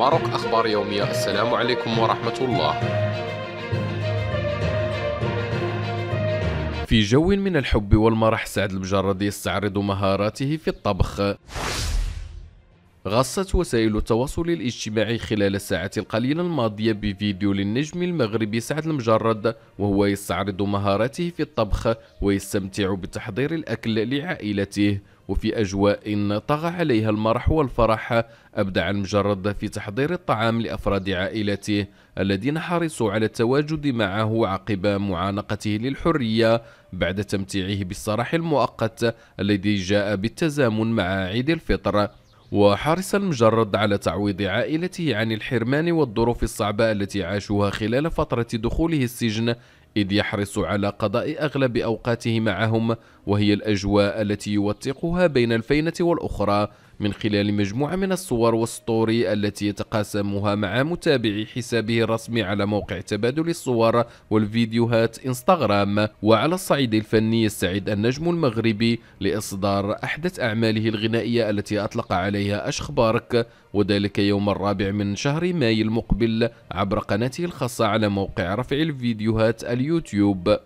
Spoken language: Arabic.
ماروك أخبار يومية. السلام عليكم ورحمة الله. في جو من الحب والمرح سعد المجرد يستعرض مهاراته في الطبخ. غصت وسائل التواصل الاجتماعي خلال الساعات القليلة الماضية بفيديو للنجم المغربي سعد المجرد وهو يستعرض مهاراته في الطبخ ويستمتع بتحضير الأكل لعائلته. وفي أجواء طغى عليها المرح والفرح أبدع المجرد في تحضير الطعام لأفراد عائلته الذين حرصوا على التواجد معه عقب معانقته للحرية بعد تمتيعه بالسراح المؤقت الذي جاء بالتزامن مع عيد الفطر. وحرص المجرد على تعويض عائلته عن الحرمان والظروف الصعبة التي عاشوها خلال فترة دخوله السجن إذ يحرص على قضاء أغلب أوقاته معهم وهي الأجواء التي يوثقها بين الفينة والأخرى. من خلال مجموعة من الصور والسطوري التي يتقاسمها مع متابعي حسابه الرسمي على موقع تبادل الصور والفيديوهات إنستغرام. وعلى الصعيد الفني يستعد النجم المغربي لإصدار أحدث أعماله الغنائية التي أطلق عليها أشخبارك. وذلك يوم الرابع من شهر ماي المقبل عبر قناته الخاصة على موقع رفع الفيديوهات اليوتيوب.